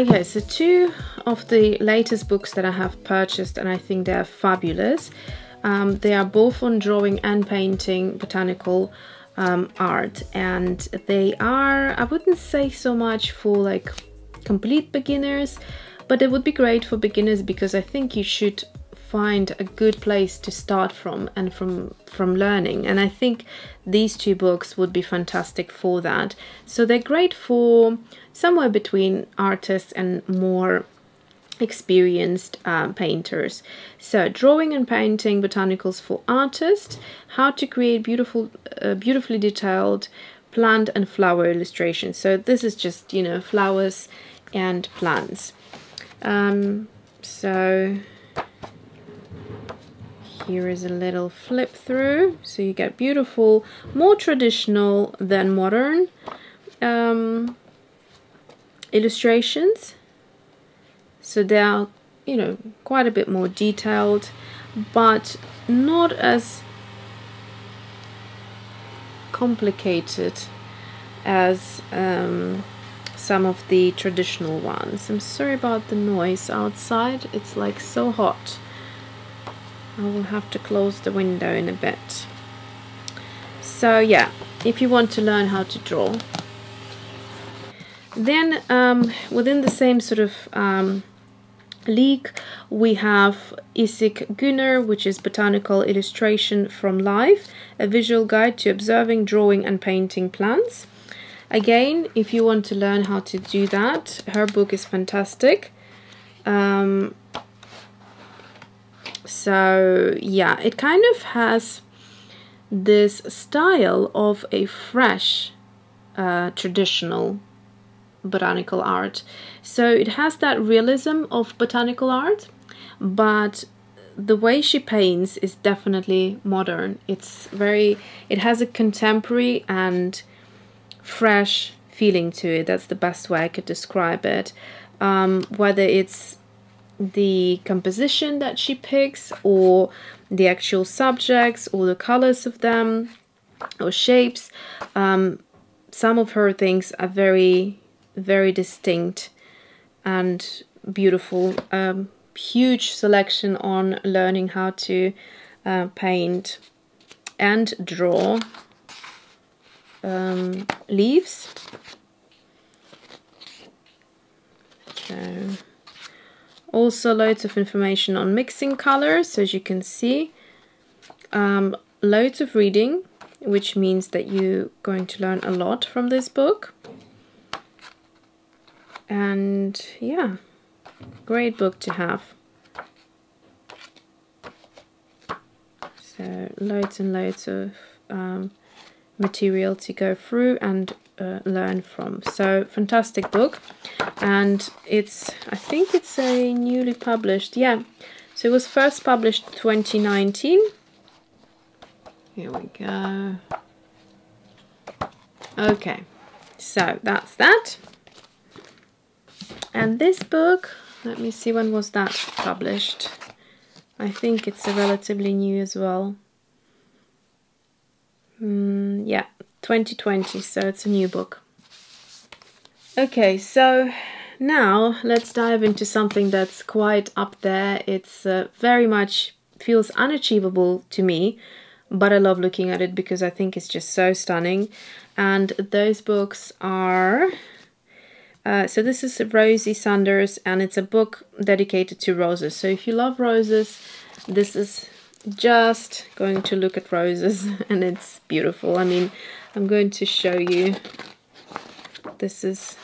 Okay, so two of the latest books that I have purchased, and I think they are fabulous. Um, they are both on drawing and painting botanical um, art, and they are, I wouldn't say so much for like complete beginners, but it would be great for beginners because I think you should find a good place to start from and from from learning and i think these two books would be fantastic for that so they're great for somewhere between artists and more experienced um, painters. So, drawing and painting botanicals for artists, how to create beautiful, uh, beautifully detailed plant and flower illustrations. So, this is just you know flowers and plants. Um, so, here is a little flip through. So you get beautiful, more traditional than modern um, illustrations. So they are, you know, quite a bit more detailed, but not as complicated as um, some of the traditional ones. I'm sorry about the noise outside. It's like so hot. I will have to close the window in a bit. So yeah, if you want to learn how to draw. Then um, within the same sort of um, league, we have Isik Güner, which is Botanical Illustration from Life, a visual guide to observing, drawing and painting plants. Again, if you want to learn how to do that, her book is fantastic. Um, so yeah, it kind of has this style of a fresh uh, traditional botanical art. So it has that realism of botanical art, but the way she paints is definitely modern. It's very, it has a contemporary and fresh feeling to it. That's the best way I could describe it. Um, whether it's the composition that she picks or the actual subjects or the colors of them or shapes. Um, some of her things are very very distinct and beautiful. Um, huge selection on learning how to uh, paint and draw um, leaves. Also loads of information on mixing colors, so as you can see. Um, loads of reading, which means that you're going to learn a lot from this book and yeah great book to have so loads and loads of um, material to go through and uh, learn from. So fantastic book. And it's I think it's a newly published yeah. So it was first published 2019 here we go. Okay. So that's that. And this book, let me see when was that published. I think it's a relatively new as well. Mm, yeah, 2020, so it's a new book. Okay, so now let's dive into something that's quite up there. It's uh, very much feels unachievable to me, but I love looking at it because I think it's just so stunning. And those books are uh, so this is Rosie Sanders and it's a book dedicated to roses. So if you love roses, this is just going to look at roses and it's beautiful. I mean, I'm going to show you. This is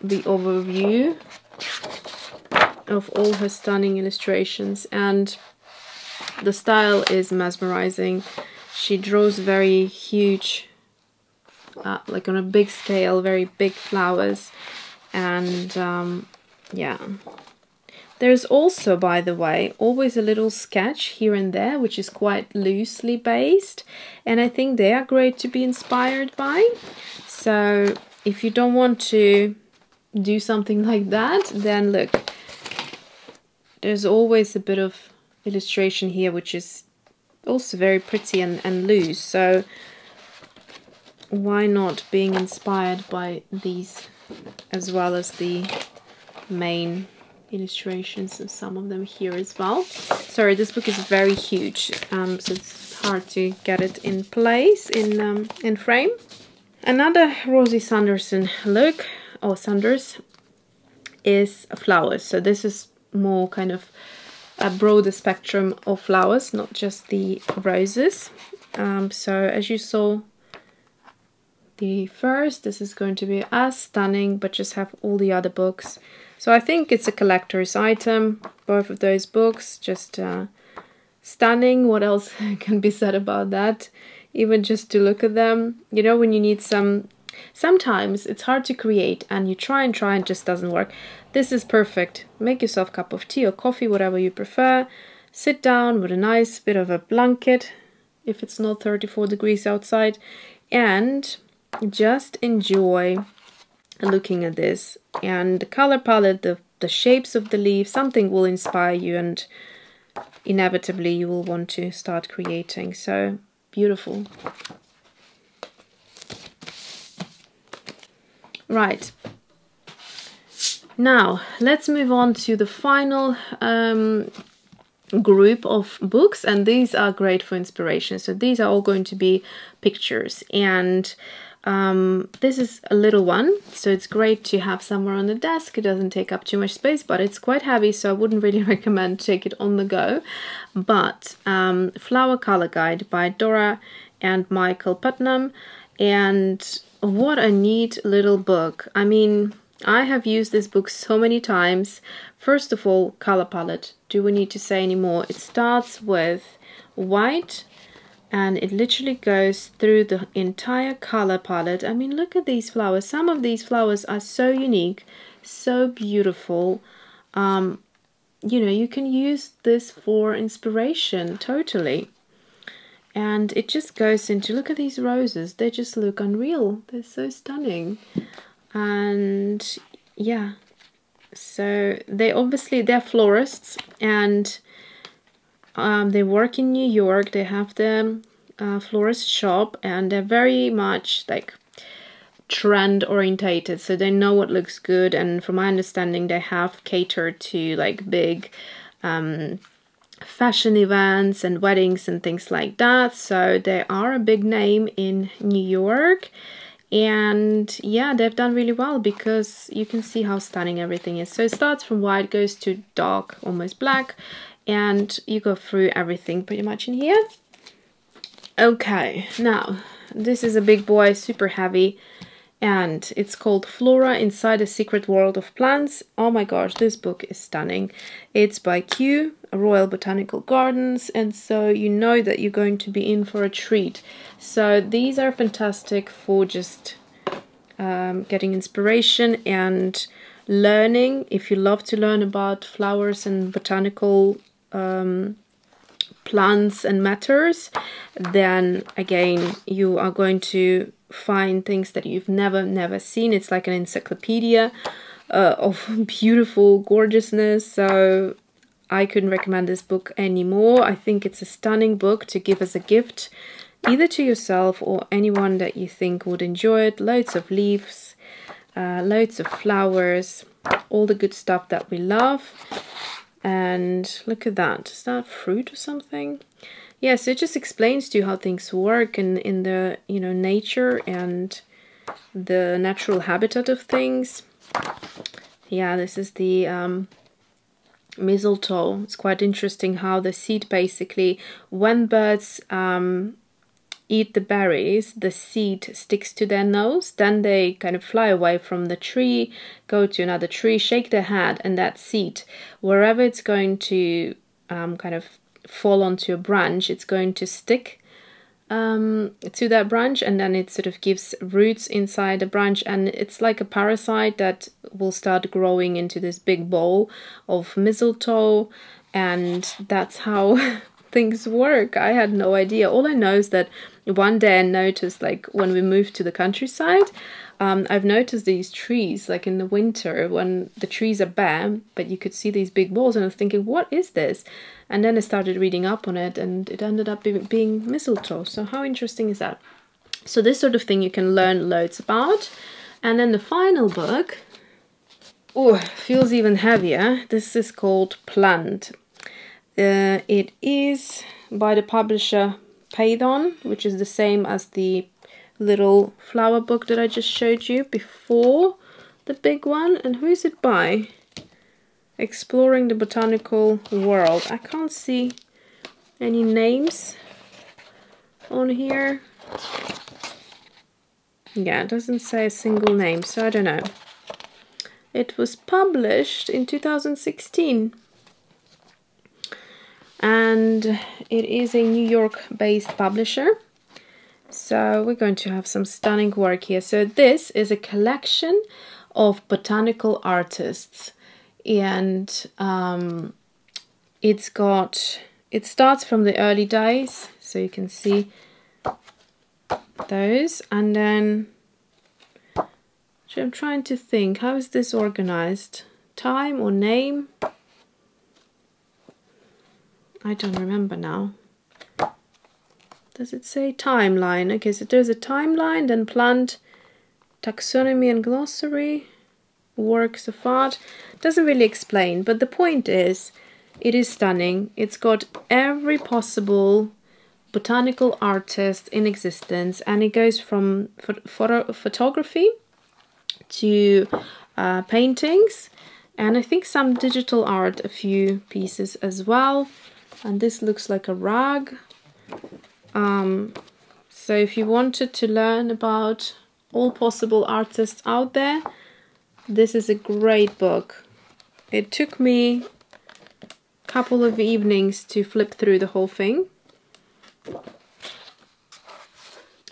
the overview of all her stunning illustrations and the style is mesmerizing. She draws very huge, uh, like on a big scale, very big flowers and um, yeah there's also by the way always a little sketch here and there which is quite loosely based and I think they are great to be inspired by. So if you don't want to do something like that then look there's always a bit of illustration here which is also very pretty and, and loose. So why not being inspired by these as well as the main illustrations and some of them here as well. Sorry, this book is very huge, um, so it's hard to get it in place, in, um, in frame. Another Rosie Sanderson look, or Sanders, is flowers. So this is more kind of a broader spectrum of flowers, not just the roses. Um, so as you saw the first, this is going to be as stunning, but just have all the other books. So I think it's a collector's item, both of those books, just uh, stunning. What else can be said about that? Even just to look at them, you know, when you need some Sometimes it's hard to create and you try and try and just doesn't work. This is perfect. Make yourself a cup of tea or coffee, whatever you prefer. Sit down with a nice bit of a blanket if it's not 34 degrees outside and just enjoy looking at this. And the color palette, the, the shapes of the leaves, something will inspire you and inevitably you will want to start creating. So beautiful. Right. Now, let's move on to the final um, group of books and these are great for inspiration. So these are all going to be pictures and um, this is a little one, so it's great to have somewhere on the desk. It doesn't take up too much space, but it's quite heavy, so I wouldn't really recommend take it on the go. But um, Flower Color Guide by Darroch and Michael Putnam. And what a neat little book. I mean, I have used this book so many times. First of all, color palette. Do we need to say any more? It starts with white and it literally goes through the entire color palette. I mean, look at these flowers. Some of these flowers are so unique, so beautiful. Um, you know, you can use this for inspiration, totally. And it just goes into, look at these roses. They just look unreal. They're so stunning. And yeah, so they obviously, they're florists and um, they work in New York. They have the uh, florist shop and they're very much like trend orientated. So they know what looks good. And from my understanding, they have catered to like big um, fashion events and weddings and things like that. So they are a big name in New York. And yeah, they've done really well because you can see how stunning everything is. So it starts from white, goes to dark, almost black, and you go through everything pretty much in here. Okay, now this is a big boy, super heavy, and it's called Flora Inside the Secret World of Plants. Oh my gosh, this book is stunning. It's by Kew, Royal Botanical Gardens, and so you know that you're going to be in for a treat. So these are fantastic for just um, getting inspiration and learning. If you love to learn about flowers and botanical um, plants and matters, then again, you are going to find things that you've never, never seen. It's like an encyclopedia uh, of beautiful gorgeousness. So I couldn't recommend this book anymore. I think it's a stunning book to give as a gift, either to yourself or anyone that you think would enjoy it. Loads of leaves, uh, loads of flowers, all the good stuff that we love. And look at that. Is that fruit or something? Yes, yeah, so it just explains to you how things work in, in the, you know, nature and the natural habitat of things. Yeah, this is the um, mistletoe. It's quite interesting how the seed basically, when birds um, eat the berries, the seed sticks to their nose, then they kind of fly away from the tree, go to another tree, shake their head, and that seed, wherever it's going to um, kind of fall onto a branch, it's going to stick um, to that branch and then it sort of gives roots inside the branch and it's like a parasite that will start growing into this big ball of mistletoe and that's how things work. I had no idea. All I know is that one day I noticed, like when we moved to the countryside, um, I've noticed these trees, like in the winter when the trees are bare, but you could see these big balls, and I was thinking, what is this? And then I started reading up on it, and it ended up being mistletoe. So, how interesting is that? So, this sort of thing you can learn loads about. And then the final book oh, feels even heavier. This is called Plant. Uh, it is by the publisher Phaidon, which is the same as the little flower book that I just showed you before the big one. And who is it by? Exploring the Botanical World. I can't see any names on here. Yeah, it doesn't say a single name, so I don't know. It was published in 2016 and it is a New York based publisher. So we're going to have some stunning work here. So this is a collection of botanical artists. And um, it's got it starts from the early days. So you can see those. And then I'm trying to think. How is this organized? Time or name I don't remember now. Does it say timeline? Okay, so there's a timeline, then plant, taxonomy and glossary, works of art. Doesn't really explain, but the point is, it is stunning. It's got every possible botanical artist in existence, and it goes from photo photography to uh, paintings, and I think some digital art, a few pieces as well and this looks like a rug um, so if you wanted to learn about all possible artists out there this is a great book. It took me a couple of evenings to flip through the whole thing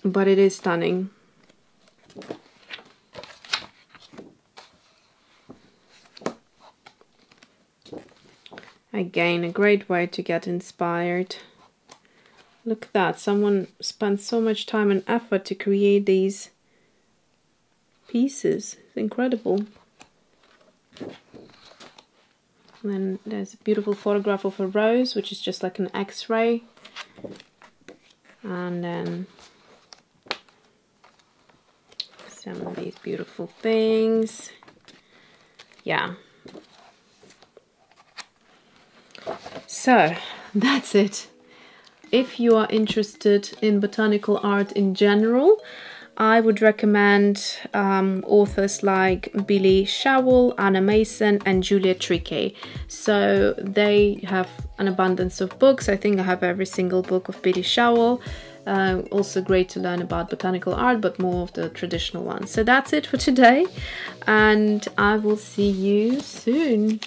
but it is stunning Again, a great way to get inspired. Look at that, someone spent so much time and effort to create these pieces. It's incredible. And then there's a beautiful photograph of a rose, which is just like an x-ray. And then some of these beautiful things. Yeah, So that's it. If you are interested in botanical art in general, I would recommend um, authors like Billy Showell, Anna Mason, and Julia Trickey. So they have an abundance of books. I think I have every single book of Billy Showell. Uh, also great to learn about botanical art, but more of the traditional ones. So that's it for today, and I will see you soon.